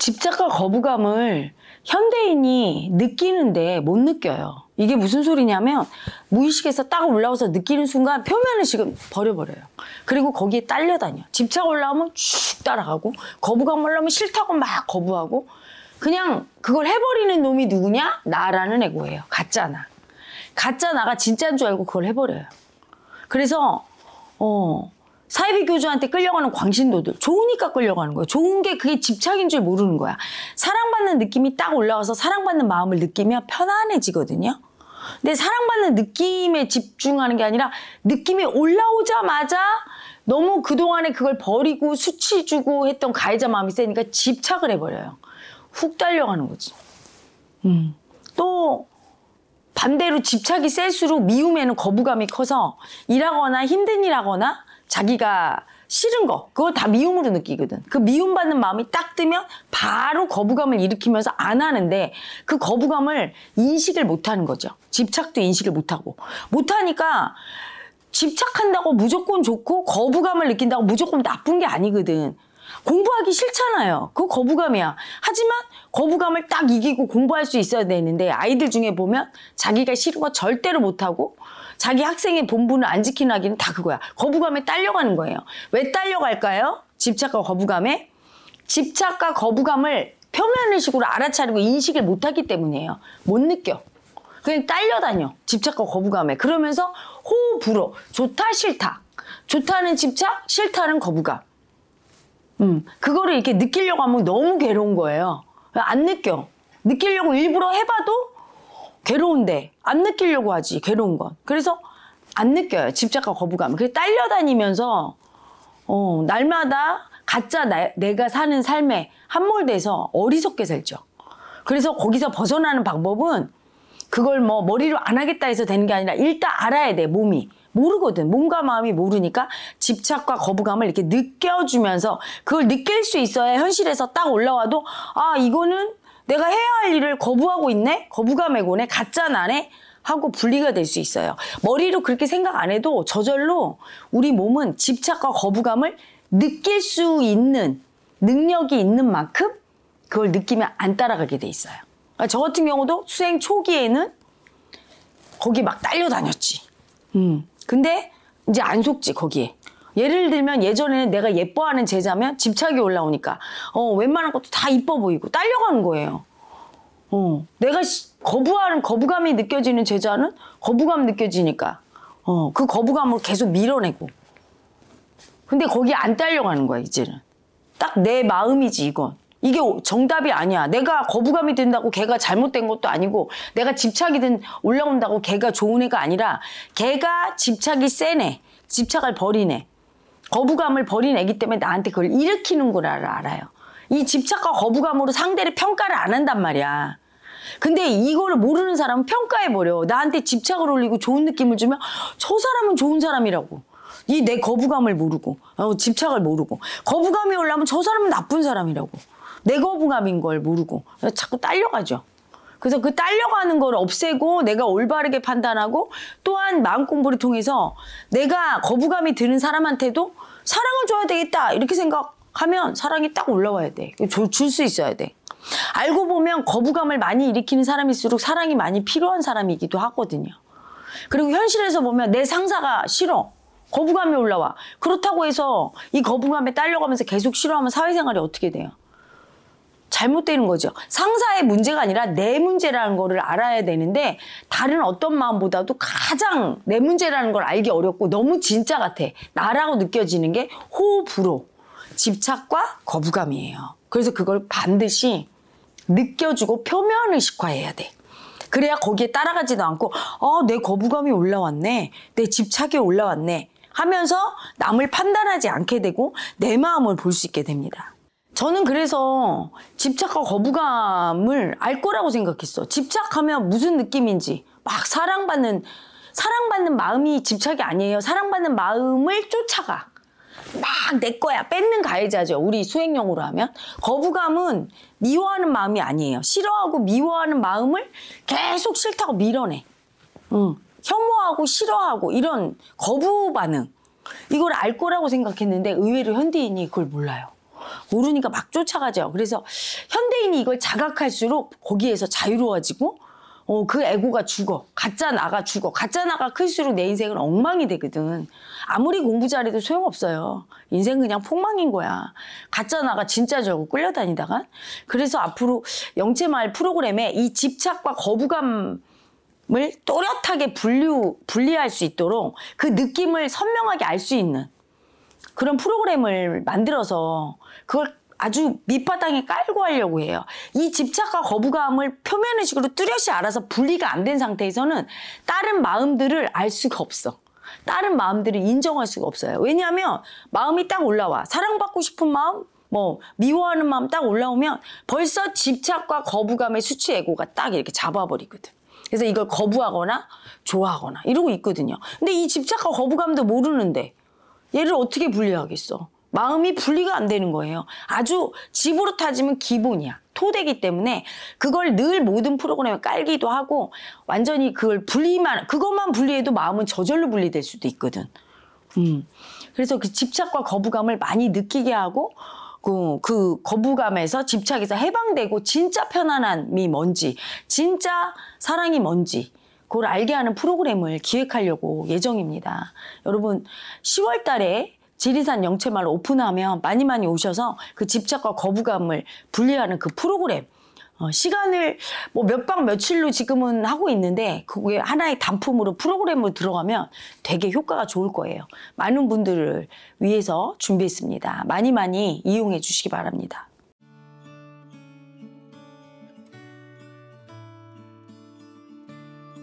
집착과 거부감을 현대인이 느끼는데 못 느껴요. 이게 무슨 소리냐면 무의식에서 딱 올라와서 느끼는 순간 표면을 지금 버려버려요. 그리고 거기에 딸려다녀. 집착 올라오면 쭉 따라가고 거부감 올라오면 싫다고 막 거부하고 그냥 그걸 해버리는 놈이 누구냐? 나라는 애고예요. 가짜 나. 가짜 나가 진짜인 줄 알고 그걸 해버려요. 그래서 어 사이비 교주한테 끌려가는 광신도들 좋으니까 끌려가는 거예요. 좋은 게 그게 집착인 줄 모르는 거야. 사랑받는 느낌이 딱 올라와서 사랑받는 마음을 느끼면 편안해지거든요. 근데 사랑받는 느낌에 집중하는 게 아니라 느낌이 올라오자마자 너무 그동안에 그걸 버리고 수치 주고 했던 가해자 마음이 세니까 집착을 해버려요. 훅 달려가는 거지. 음. 또 반대로 집착이 셀수록 미움에는 거부감이 커서 일하거나 힘든 일하거나 자기가 싫은 거 그거 다 미움으로 느끼거든. 그 미움받는 마음이 딱 뜨면 바로 거부감을 일으키면서 안 하는데 그 거부감을 인식을 못 하는 거죠. 집착도 인식을 못 하고 못 하니까 집착한다고 무조건 좋고 거부감을 느낀다고 무조건 나쁜 게 아니거든. 공부하기 싫잖아요. 그거 거부감이야. 하지만 거부감을 딱 이기고 공부할 수 있어야 되는데 아이들 중에 보면 자기가 싫은 거 절대로 못하고 자기 학생의 본분을 안 지키는 아기는 다 그거야. 거부감에 딸려가는 거예요. 왜 딸려갈까요? 집착과 거부감에? 집착과 거부감을 표면의 식으로 알아차리고 인식을 못하기 때문이에요. 못 느껴. 그냥 딸려다녀. 집착과 거부감에. 그러면서 호불호. 좋다, 싫다. 좋다는 집착, 싫다는 거부감. 음, 그거를 이렇게 느끼려고 하면 너무 괴로운 거예요. 안 느껴. 느끼려고 일부러 해봐도 괴로운데 안 느끼려고 하지 괴로운 건. 그래서 안 느껴요. 집착과 거부감. 그래서 딸려다니면서 어, 날마다 가짜 나, 내가 사는 삶에 함몰돼서 어리석게 살죠. 그래서 거기서 벗어나는 방법은 그걸 뭐 머리로 안 하겠다 해서 되는 게 아니라 일단 알아야 돼 몸이. 모르거든. 몸과 마음이 모르니까 집착과 거부감을 이렇게 느껴주면서 그걸 느낄 수 있어야 현실에서 딱 올라와도 아, 이거는 내가 해야 할 일을 거부하고 있네? 거부감에 고네? 가짜 나네? 하고 분리가 될 수 있어요. 머리로 그렇게 생각 안 해도 저절로 우리 몸은 집착과 거부감을 느낄 수 있는 능력이 있는 만큼 그걸 느끼면 안 따라가게 돼 있어요. 그러니까 저 같은 경우도 수행 초기에는 거기 막 딸려다녔지. 음. 근데 이제 안 속지 거기에. 예를 들면 예전에는 내가 예뻐하는 제자면 집착이 올라오니까 어 웬만한 것도 다 이뻐 보이고 딸려가는 거예요. 어 내가 거부하는 거부감이 느껴지는 제자는 거부감 느껴지니까 어 그 거부감으로 계속 밀어내고. 근데 거기 안 딸려가는 거야 이제는. 딱 내 마음이지 이건. 이게 정답이 아니야. 내가 거부감이 든다고 걔가 잘못된 것도 아니고 내가 집착이 든 올라온다고 걔가 좋은 애가 아니라 걔가 집착이 세네. 집착을 버리네. 거부감을 버린 애기 때문에 나한테 그걸 일으키는 걸 알아요. 이 집착과 거부감으로 상대를 평가를 안 한단 말이야. 근데 이거를 모르는 사람은 평가해버려. 나한테 집착을 올리고 좋은 느낌을 주면 저 사람은 좋은 사람이라고. 이 내 거부감을 모르고, 어, 집착을 모르고. 거부감이 올라오면 저 사람은 나쁜 사람이라고. 내 거부감인 걸 모르고. 자꾸 딸려가죠. 그래서 그 딸려가는 걸 없애고 내가 올바르게 판단하고 또한 마음 공부를 통해서 내가 거부감이 드는 사람한테도 사랑을 줘야 되겠다 이렇게 생각하면 사랑이 딱 올라와야 돼. 줄 수 있어야 돼. 알고 보면 거부감을 많이 일으키는 사람일수록 사랑이 많이 필요한 사람이기도 하거든요. 그리고 현실에서 보면 내 상사가 싫어. 거부감이 올라와. 그렇다고 해서 이 거부감에 딸려가면서 계속 싫어하면 사회생활이 어떻게 돼요? 잘못되는 거죠. 상사의 문제가 아니라 내 문제라는 거를 알아야 되는데 다른 어떤 마음보다도 가장 내 문제라는 걸 알기 어렵고 너무 진짜 같아. 나라고 느껴지는 게 호불호, 집착과 거부감이에요. 그래서 그걸 반드시 느껴주고 표면의식화해야 돼. 그래야 거기에 따라가지도 않고 어, 내 거부감이 올라왔네. 내 집착이 올라왔네. 하면서 남을 판단하지 않게 되고 내 마음을 볼 수 있게 됩니다. 저는 그래서 집착과 거부감을 알 거라고 생각했어. 집착하면 무슨 느낌인지 막 사랑받는 사랑받는 마음이 집착이 아니에요. 사랑받는 마음을 쫓아가. 막 내 거야 뺏는 가해자죠. 우리 수행용으로 하면 거부감은 미워하는 마음이 아니에요. 싫어하고 미워하는 마음을 계속 싫다고 밀어내. 응. 혐오하고 싫어하고 이런 거부 반응 이걸 알 거라고 생각했는데 의외로 현대인이 그걸 몰라요. 모르니까 막 쫓아가죠. 그래서 현대인이 이걸 자각할수록 거기에서 자유로워지고 어, 그 에고가 죽어. 가짜 나가 죽어. 가짜 나가 클수록 내 인생은 엉망이 되거든. 아무리 공부 잘해도 소용없어요. 인생 그냥 폭망인 거야. 가짜 나가 진짜 저고 끌려다니다가. 그래서 앞으로 영체마을 프로그램에 이 집착과 거부감 을 또렷하게 분리, 분리할 수 있도록 그 느낌을 선명하게 알 수 있는 그런 프로그램을 만들어서 그걸 아주 밑바닥에 깔고 하려고 해요. 이 집착과 거부감을 표면의식으로 뚜렷이 알아서 분리가 안 된 상태에서는 다른 마음들을 알 수가 없어. 다른 마음들을 인정할 수가 없어요. 왜냐하면 마음이 딱 올라와. 사랑받고 싶은 마음, 뭐 미워하는 마음 딱 올라오면 벌써 집착과 거부감의 수치 에고가 딱 이렇게 잡아버리거든. 그래서 이걸 거부하거나 좋아하거나 이러고 있거든요. 근데 이 집착과 거부감도 모르는데 얘를 어떻게 분리하겠어? 마음이 분리가 안 되는 거예요. 아주 집으로 타지면 기본이야. 토대기 때문에 그걸 늘 모든 프로그램에 깔기도 하고 완전히 그걸 분리만 그것만 분리해도 마음은 저절로 분리될 수도 있거든. 음. 그래서 그 집착과 거부감을 많이 느끼게 하고 그, 그 거부감에서 집착에서 해방되고 진짜 편안함이 뭔지, 진짜 사랑이 뭔지, 그걸 알게 하는 프로그램을 기획하려고 예정입니다. 여러분, 10월 달에 지리산 영채마을 오픈하면 많이 많이 오셔서 그 집착과 거부감을 분리하는 그 프로그램, 어, 시간을 뭐 몇 박 며칠로 지금은 하고 있는데 그게 하나의 단품으로 프로그램으로 들어가면 되게 효과가 좋을 거예요. 많은 분들을 위해서 준비했습니다. 많이 많이 이용해 주시기 바랍니다.